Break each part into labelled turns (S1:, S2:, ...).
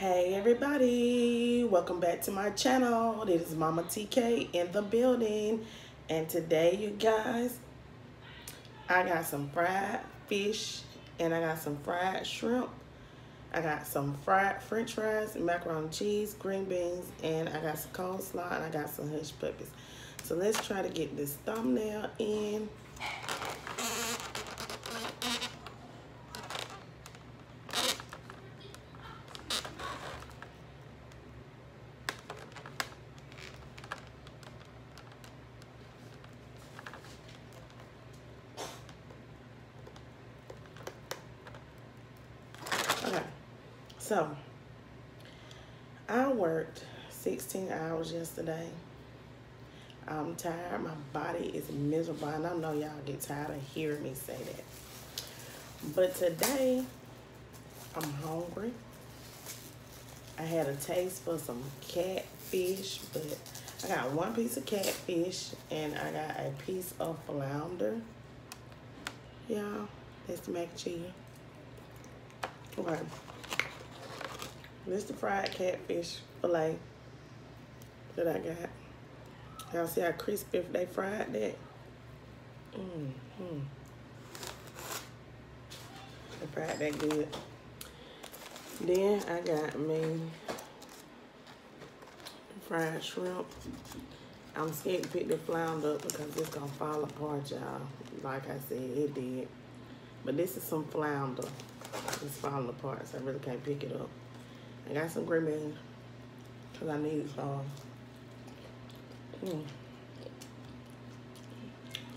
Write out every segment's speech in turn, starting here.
S1: Hey everybody, welcome back to my channel. This is Mama TK in the building. And today you guys, I got some fried fish and I got some fried shrimp. I got some fried french fries, macaroni and cheese, green beans, and I got some coleslaw and I got some hush puppies. So let's try to get this thumbnail in. Okay, so I worked 16 hours yesterday. I'm tired. My body is miserable. And I know y'all get tired of hearing me say that. But today, I'm hungry. I had a taste for some catfish, but I got one piece of catfish and I got a piece of flounder. Y'all, that's mac cheese. Okay. This the fried catfish fillet that I got. Y'all see how crispy they fried that? Mmm, hmm They fried that good. Then I got me fried shrimp. I'm scared to pick the flounder up because it's gonna fall apart, y'all. Like I said, it did. But this is some flounder. It's falling apart, so I really can't pick it up. I got some green beans because I need some. Mm.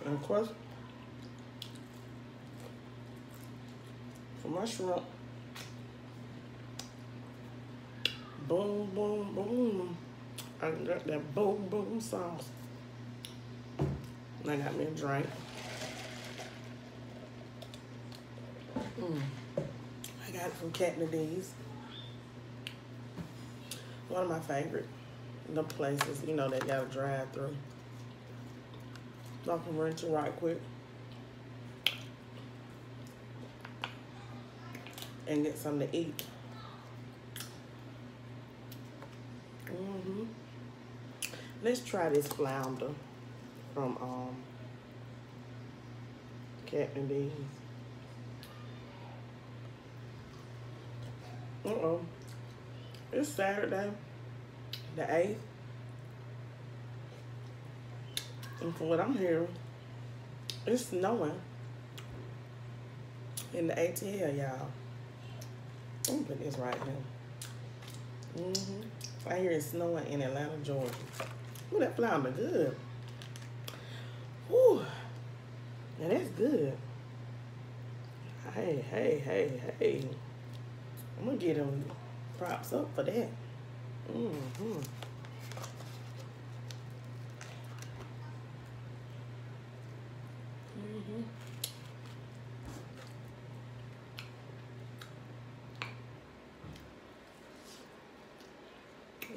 S1: And of course, my shrimp, boom, boom, boom. I got that boom, boom sauce. And I got me a drink. Mm. I got it from Captain D's. One of my favorite the places, you know, that got a drive through. So I can run to right quick. And get something to eat. Mm-hmm. Let's try this flounder from um Captain D's. Uh-oh. It's Saturday, the 8th. And from what I'm hearing, it's snowing in the ATL, y'all. Me put this right here. Mm-hmm. I hear it's snowing in Atlanta, Georgia. Ooh, that flounder good. Ooh. Now that's good. Hey, hey, hey, hey. I'm gonna get them props up for that. Mm-hmm. Mm-hmm.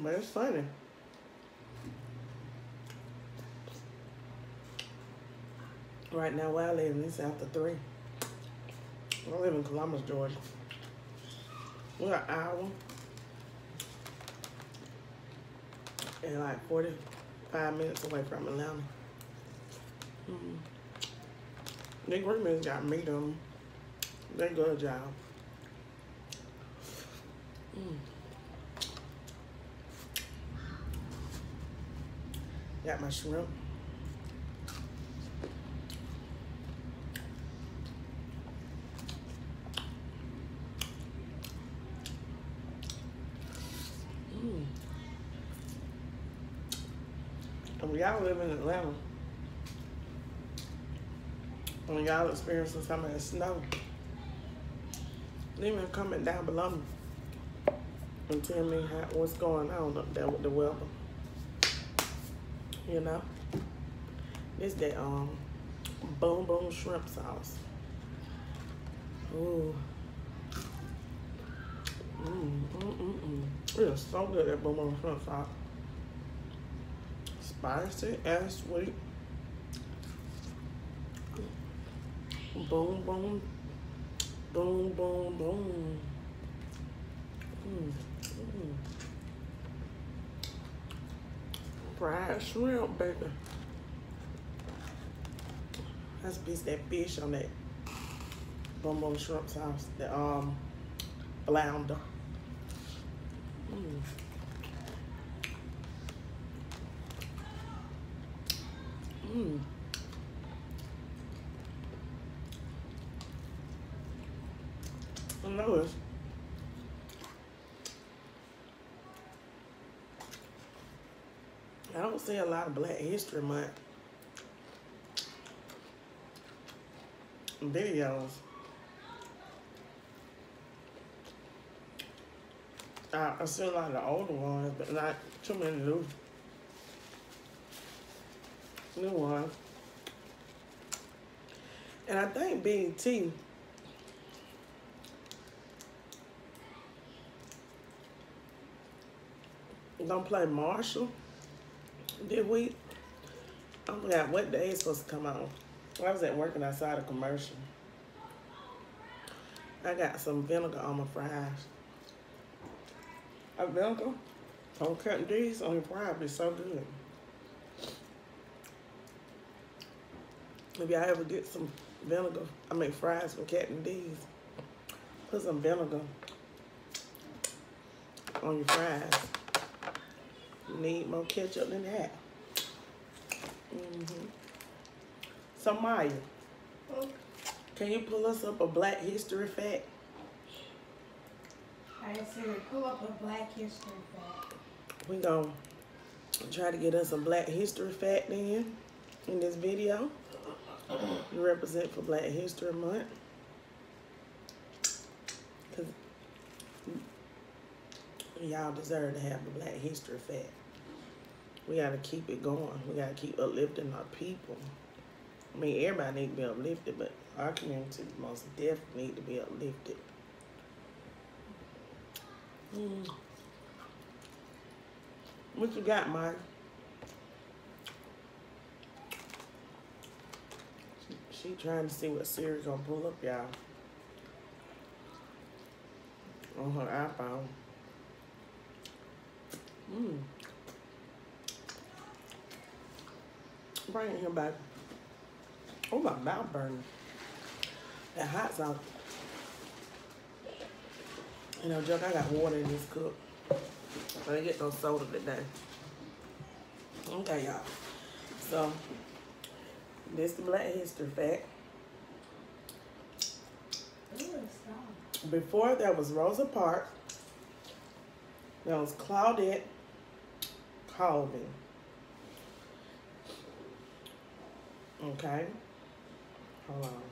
S1: But it's funny. Right now where I live, it's after three. I live in Columbus, Georgia. We're an hour and like 45 minutes away from Atlanta. Mm -hmm. They green got on them. They good, y'all. Mm. Got my shrimp. when y'all live in Atlanta, when y'all experiencing some of the snow, leave me a comment down below me and tell me how, what's going on up there with the weather. You know? This that um boom boom shrimp sauce. Ooh. Mmm, mm, mm, mm. It is so good, that boom boom shrimp sauce spicy and sweet. Boom, boom, boom, boom, boom. Mm. Mm. Fried shrimp, baby. That's a piece that fish on that bum bum shrimp sauce. The um flounder. Mm. Mm. I know this. See a lot of Black History Month videos. I, I see a lot of the older ones, but not too many new, new ones. And I think BET don't play Marshall this week. I oh forgot what day it's supposed to come on. I was at working outside a commercial. I got some vinegar on my fries. A vinegar on cutting these on your fries be so good. If y'all ever get some vinegar, I make fries from Captain D's. Put some vinegar on your fries. Need more ketchup than that. Mm -hmm. So Maya, can you pull us up a Black History fact?
S2: I said pull up a Black History fact.
S1: We gonna try to get us a Black History fact in in this video. You represent for Black History Month. Cause y'all deserve to have a Black History fact. We gotta keep it going. We gotta keep uplifting our people. I mean, everybody need to be uplifted, but our community most definitely need to be uplifted. Mm. What you got, Mike? She, she trying to see what Siri gonna pull up, y'all. On her iPhone. Mmm. Bring here, baby. Oh, my mouth burning. That hot sauce. You know, Chuck, I got water in this cup. I didn't get no soda today. Okay, y'all. So, this is Black History Fact. Before there was Rosa Parks, there was Claudette Colvin. Okay. Hold on.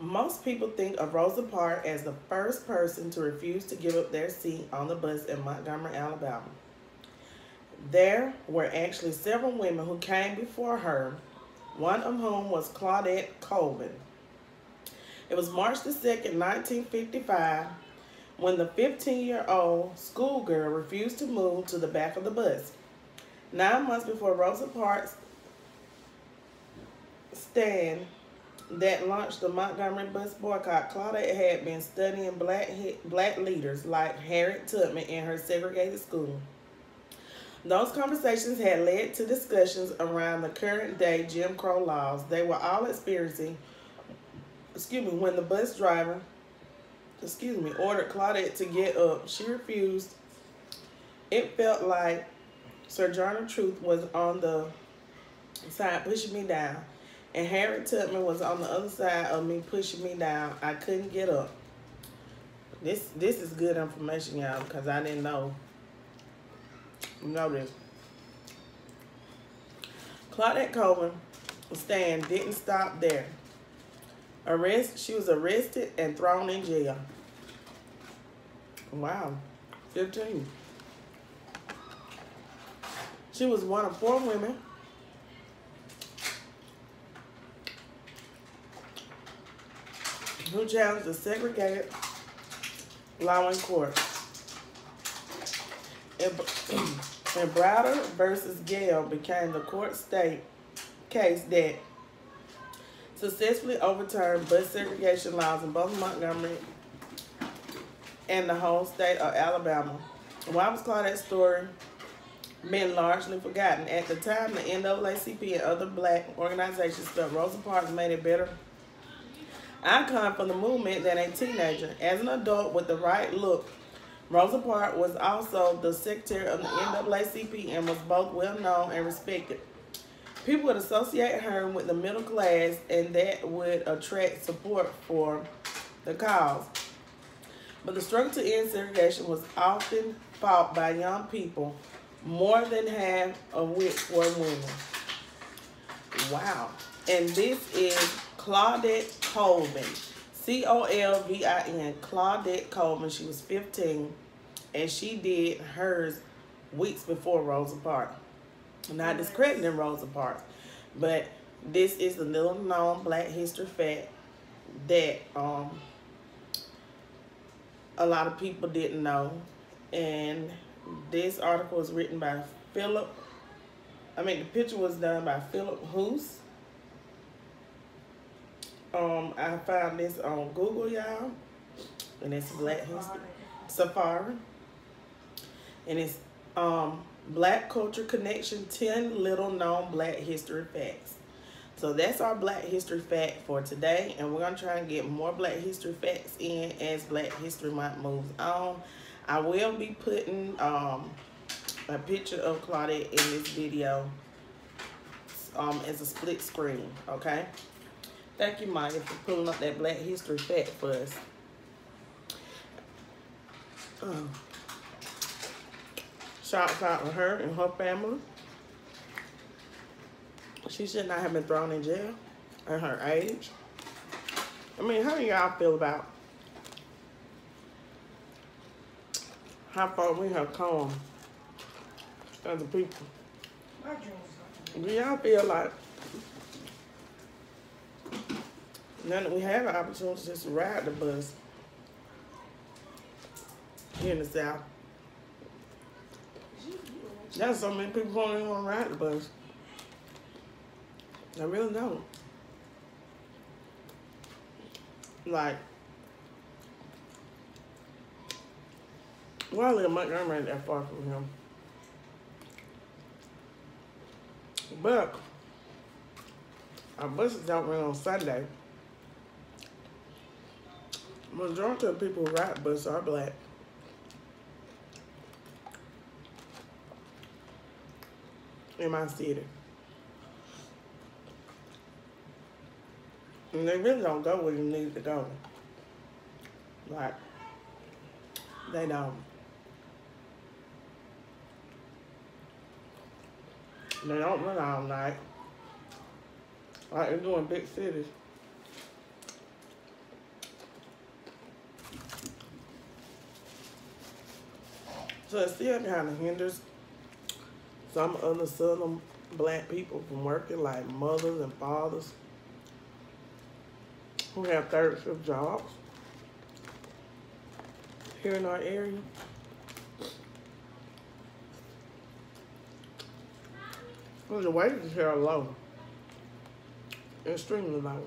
S1: Most people think of Rosa Parks as the first person to refuse to give up their seat on the bus in Montgomery, Alabama. There were actually several women who came before her, one of whom was Claudette Colvin. It was March the 2nd, 1955, when the 15-year-old schoolgirl refused to move to the back of the bus. Nine months before Rosa Parks stand that launched the Montgomery bus boycott, Claudette had been studying black black leaders like Harriet Tubman in her segregated school. Those conversations had led to discussions around the current day Jim Crow laws. They were all experiencing, excuse me, when the bus driver, excuse me, ordered Claudette to get up. She refused. It felt like Sojourner Truth was on the side pushing me down and Harriet Tubman was on the other side of me pushing me down. I couldn't get up. This this is good information, y'all, because I didn't know. This. Claudette Colvin stand didn't stop there. Arrest she was arrested and thrown in jail. Wow. 15. She was one of four women who challenged the segregated law in court. And, and Browder versus Gayle became the court state case that successfully overturned bus segregation laws in both Montgomery and the whole state of Alabama. Why was Claudette's story been largely forgotten? At the time, the NAACP and other black organizations felt Rosa Parks made a better icon for the movement than a teenager. As an adult with the right look, Rosa Parks was also the secretary of the NAACP and was both well known and respected. People would associate her with the middle class, and that would attract support for the cause. But the struggle to end segregation was often fought by young people, more than half of which were women. Wow. And this is Claudette Colvin. C O L V I N. Claudette Colvin. She was 15 and she did hers weeks before Rosa Parks. Not discrediting Rosa Parks, but this is a little known Black History fact that um a lot of people didn't know. And this article was written by Phillip. I mean, the picture was done by Phillip Hoose. Um, I found this on Google, y'all. And it's Black History. Safari. And it's um, Black Culture Connection 10 Little Known Black History Facts. So that's our Black History Fact for today. And we're going to try and get more Black History Facts in as Black History Month moves on. I will be putting um, a picture of Claudette in this video um, as a split screen, okay? Thank you, Maya, for pulling up that Black History Fact for us. Um, shout out to her and her family. She should not have been thrown in jail at her age. I mean, how do y'all feel about how far we have come as a people? Do y'all feel like now that we have an opportunity just to ride the bus here in the South, there's so many people don't even want to ride the bus. I really don't. Like, well, I live in Montgomery ain't that far from him. But, our buses don't run on Sunday. Majority of people ride buses are black. In my city. And they really don't go where you need to go. Like, they don't. They don't run all night. Like they do in big cities. So it still kind of hinders some other southern black people from working, like mothers and fathers who have third shift jobs here in our area. The wages here are low, extremely low.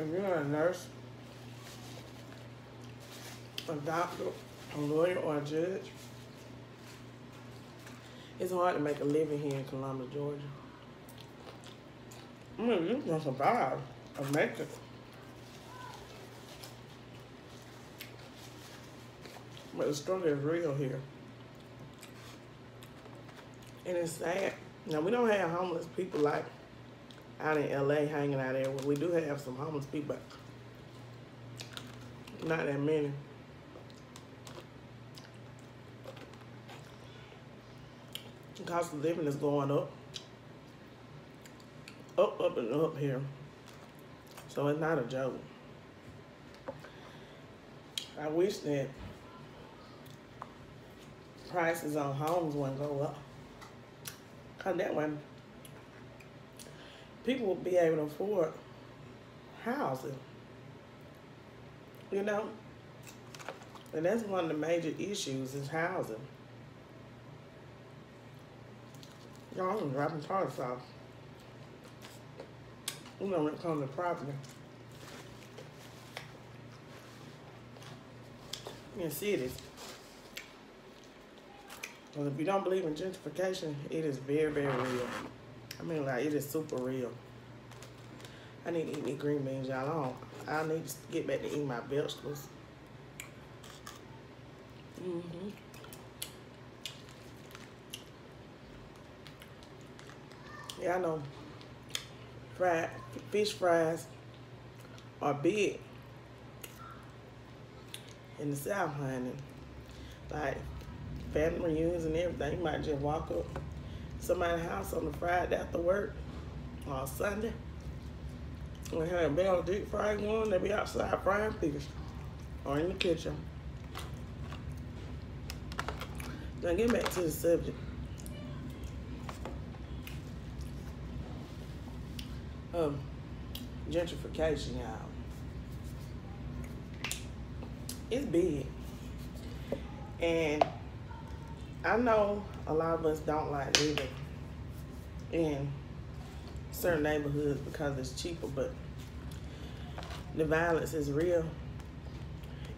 S1: If you're not a nurse, a doctor, a lawyer, or a judge, it's hard to make a living here in Columbus, Georgia. I mean, you can survive or make it. But the struggle is real here. And it's sad. Now, we don't have homeless people like out in LA hanging out there. We do have some homeless people, not that many. The cost of living is going up. Up, up, and up here. So it's not a joke. I wish that prices on homes wouldn't go up. Cause that way people will be able to afford housing. You know? And that's one of the major issues is housing. Y'all, I'm dropping tarts off. You know, when it comes to property. In cities. Well, if you don't believe in gentrification, it is very, very real. I mean, like, it is super real. I need to eat me green beans, y'all. I don't. I need to get back to eating my vegetables. Mm-hmm. Yeah, I know. Fried fish fries are big in the South, honey. Like family reunions and everything. You might just walk up somebody's house on the Friday after work or Sunday. And have a bell deep fried one, they be outside frying fish or in the kitchen. Now get back to the subject. Um, gentrification, y'all. It's big. And I know a lot of us don't like living in certain neighborhoods because it's cheaper, but the violence is real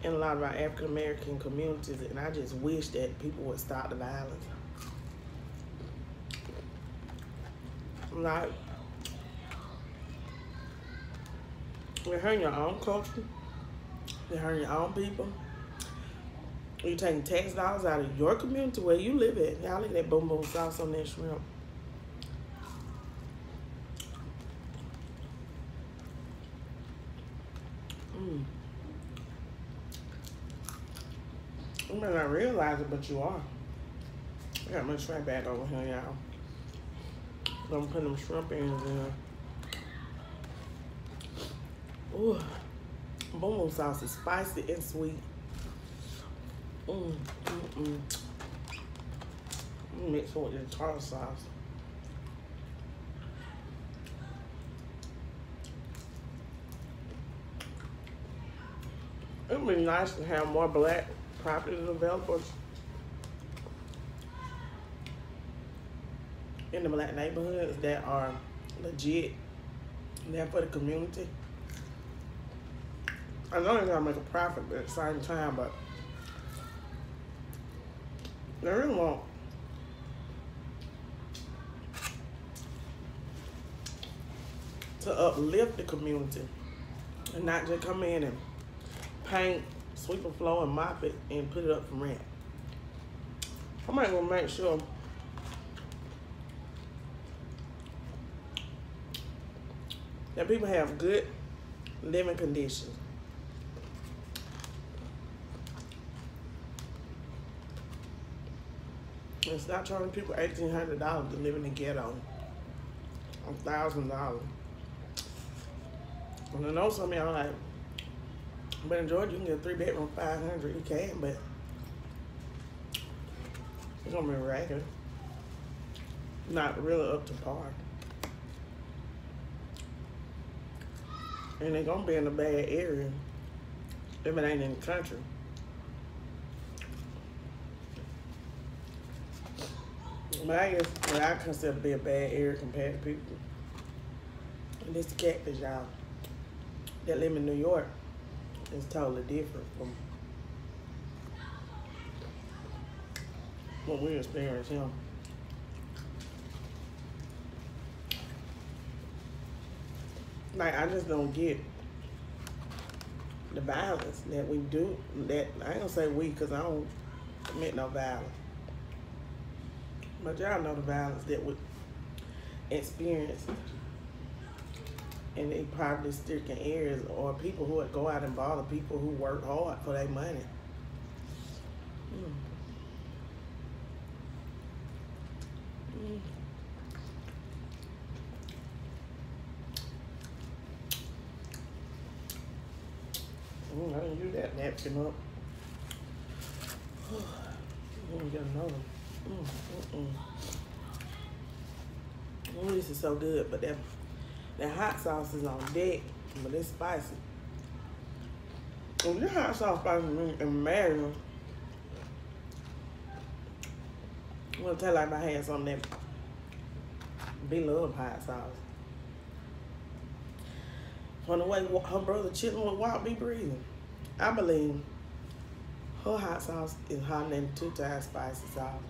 S1: in a lot of our African American communities, and I just wish that people would stop the violence. Like, you're hurting your own culture, you're hurting your own people. You're taking tax dollars out of your community where you live at. Y'all look at that boom boom sauce on that shrimp. Mm. You may not realize it, but you are. I got my shrimp back over here, y'all. So I'm putting them shrimp in. Ooh. Boom boom sauce is spicy and sweet. Mm, mm, mm. Mix it with the tartar sauce. It would be nice to have more black properties available in the black neighborhoods that are legit there for the community. I know they're gonna make a profit at the same time, but they really. To uplift the community and not just come in and paint, sweep the floor and mop it and put it up for rent. I might to make sure that people have good living conditions. And stop charging people eighteen hundred dollars to live in the ghetto. A thousand dollars. And I know some of y'all like, but in Georgia you can get a three bedroom five hundred. You can, but it's gonna be regular. Not really up to par. And they're gonna be in a bad area if it ain't in the country. But I guess what I consider to be a bad area compared to people. And this cactus, y'all. That live in New York is totally different from what we experience here. Like I just don't get the violence that we do. That I ain't gonna say we, cause I don't commit no violence. But y'all know the violence that we experience in the poverty stricken areas or people who would go out and bother people who work hard for their money. Mm. Mm. I didn't use that napkin up. Me get another. Mm, mm, mm. Oh, this is so good, but that that hot sauce is on deck, but it's spicy. If your hot sauce I'm gonna tell like I had something that be love hot sauce. From the way her brother chilling with Walt be breathing. I believe her hot sauce is hotter than two times spicy sauce.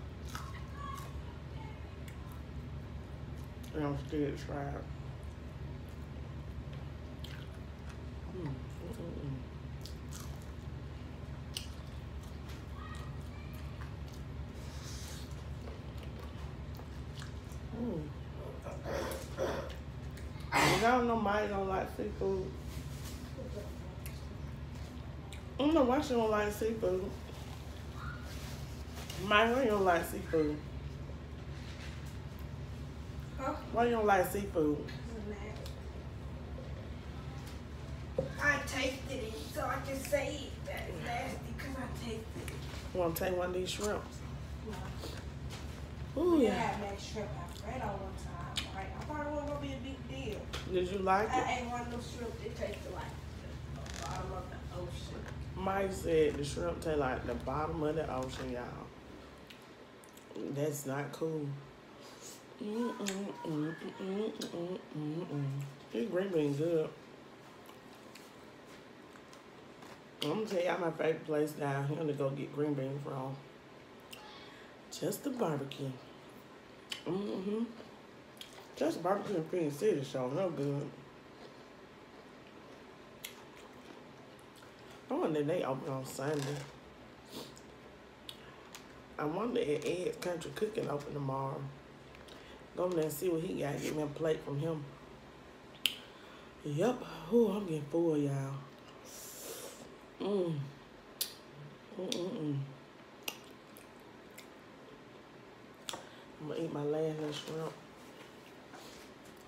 S1: And I'm to try. Mm, mm, mm. I don't know Maya don't like seafood. I don't know why she don't like seafood. Maya, don't like seafood? Why you don't like seafood?
S2: I tasted it, so I can say that it's nasty because I tasted it.
S1: Want to take one of these shrimps?
S2: No.
S1: Ooh,
S2: Yeah, I had that shrimp Alfredo one time, right? I thought it wasn't going to be a big deal.
S1: Did you like it?
S2: I ate one of those shrimp that tasted like the bottom of the ocean.
S1: Mike said the shrimp taste like the bottom of the ocean, y'all. That's not cool. This green bean good. I'm gonna tell y'all my favorite place down here to go get green beans from. Just the barbecue. Mm-hmm. Just barbecue in Phenix City show no good. I wonder if they open on Sunday. I wonder if Ed Country Cooking open tomorrow. Go over there and see what he got. Get me a plate from him. Yep. Ooh, I'm getting full, y'all. Mmm. Mm-mm-mm. I'm gonna eat my last little shrimp.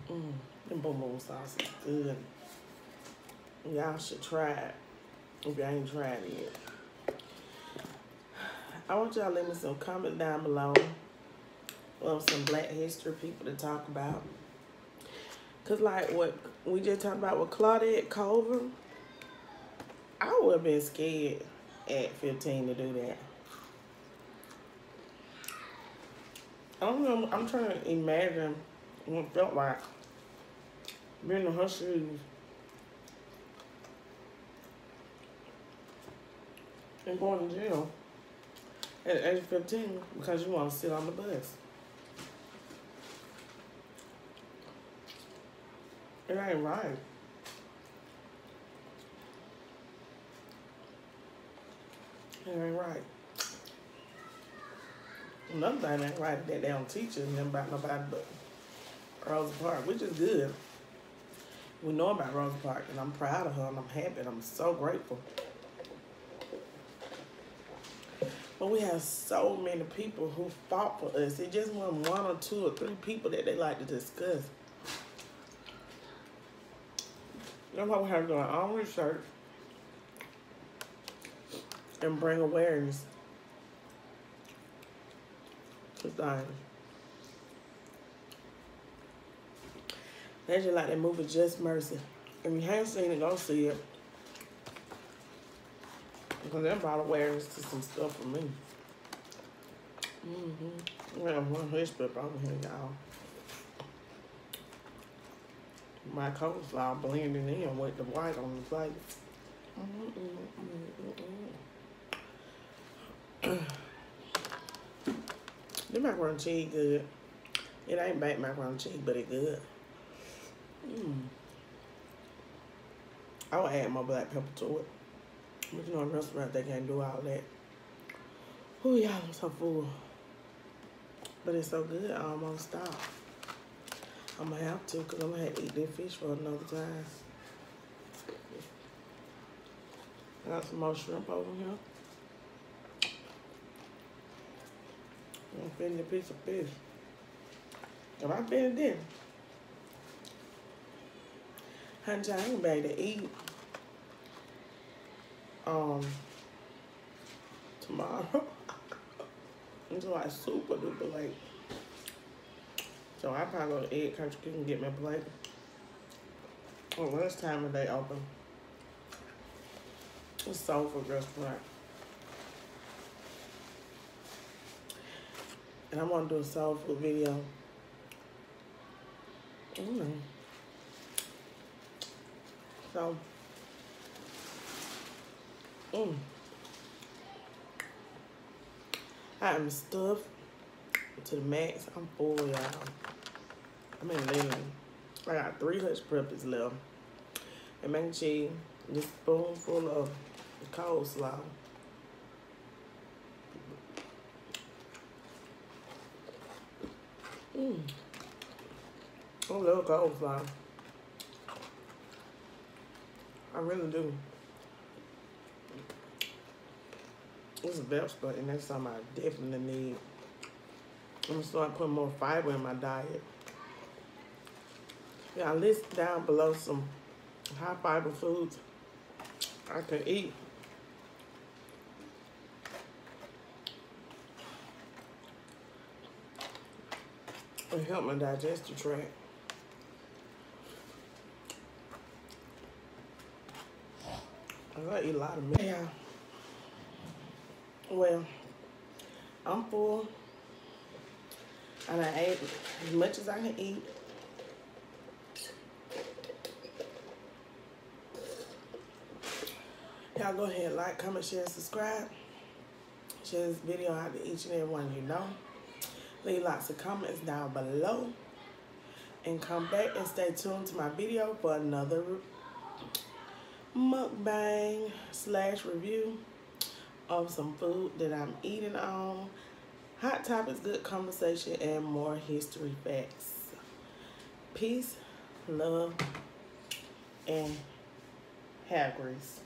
S1: Mmm. Them boom sauce is good. Y'all should try it if y'all ain't tried it yet. I want y'all to leave me some comments down below of some black history people to talk about. Cause like what we just talked about with Claudette Culver, I would have been scared at 15 to do that. I don't know, I'm trying to imagine what it felt like being in her shoes. and going to jail at age 15 because you want to sit on the bus. It ain't right. It ain't right. Another thing ain't right that they don't teach us about nobody but Rosa Parks, which is good. We know about Rosa Parks, and I'm proud of her, and I'm happy, and I'm so grateful. But we have so many people who fought for us. It just wasn't one or two or three people that they like to discuss. Why we have to do our own research and bring awareness to things. That's just like that movie Just Mercy. If you haven't seen it, go see it. Because that brought awareness to some stuff for me. Mm-hmm. We have one history over here, y'all. My coleslaw blending in with the white on the plate. Mm-mm-mm-mm-mm. the macaroni and cheese good. It ain't baked macaroni and cheese, but it good. Mm. I would add more black pepper to it. But you know, in restaurant, they can't do all that. Oh, y'all, I'm so full. But it's so good, I almost stop. I'm gonna have to, because I'm gonna have to eat that fish for another time. I got some more shrimp over here. I'm feeding a piece of fish. If I finish this, honey, I ain't ready to eat um tomorrow until like super duper late. So I probably go to Ed Country Cooking and get me a plate. Well, time of day open. It's soul food restaurant. And I want to do a soul food video. Mm. So, mm. I am stuffed to the max. I'm full, y'all. I mean, literally, I got three hush puppies left. And mac and cheese, this spoonful of coleslaw. Mmm. I love coleslaw. I really do. This is vegetable, and that's something I definitely need. I'm gonna start putting more fiber in my diet. Yeah, I list down below some high fiber foods I can eat. It help my digestive tract. I eat a lot of meat. Yeah. Well, I'm full. And I ate as much as I can eat. Y'all go ahead, like, comment, share, subscribe. Share this video out to each and every one you know. Leave lots of comments down below. And come back and stay tuned to my video for another mukbang slash review of some food that I'm eating on. Hot topics, good conversation, and more history facts. Peace, love, and hair grease.